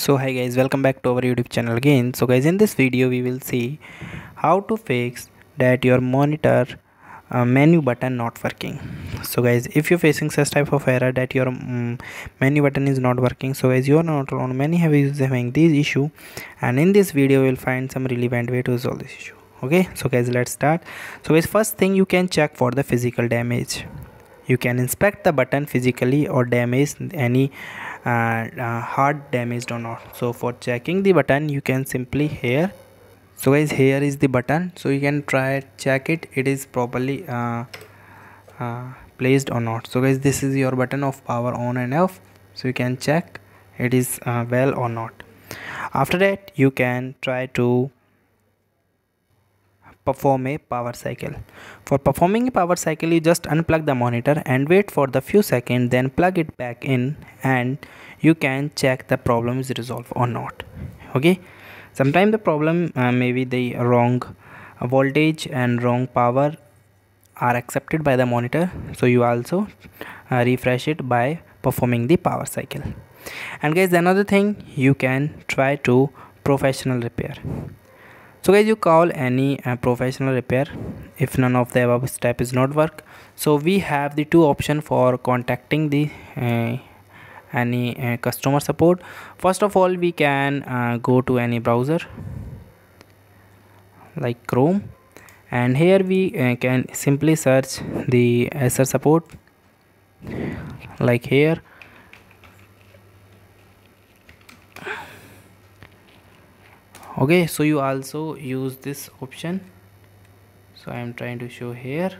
so hi guys welcome back to our youtube channel again. So guys in this video we will see how to fix that your monitor uh, menu button not working. So guys if you're facing such type of error that your um, menu button is not working so guys you are not alone. Many have users having this issue and in this video we'll find some relevant way to resolve this issue. Okay? So guys let's start. So guys first thing you can check for the physical damage you can inspect the button physically or damage any uh, uh, hard damaged or not. So for checking the button you can simply here. So guys here is the button. So you can try check it it is properly uh, uh, placed or not. So guys this is your button of power on and off. So you can check it is uh, well or not. After that you can try to perform a power cycle. For performing a power cycle you just unplug the monitor and wait for the few seconds then plug it back in and you can check the problem is resolved or not. Okay. Sometimes the problem uh, may be the wrong voltage and wrong power are accepted by the monitor so you also uh, refresh it by performing the power cycle and guys another thing you can try to professional repair so guys you call any uh, professional repair if none of the above step is not work. So we have the two option for contacting the uh, any uh, customer support. First of all we can uh, go to any browser like chrome. And here we uh, can simply search the Acer support like here okay so you also use this option. So I am trying to show here.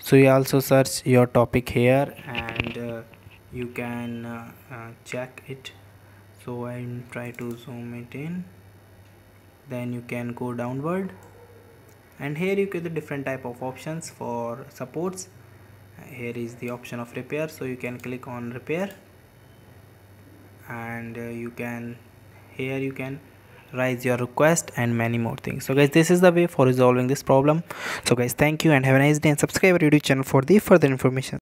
So you also search your topic here and uh, you can uh, uh, check it. So I'm try to zoom it in. Then you can go downward and here you get the different type of options for supports. Here is the option of repair so you can click on repair. And uh, you can here you can raise your request and many more things. So guys this is the way for resolving this problem. So guys thank you and have a nice day and subscribe our youtube channel for the further information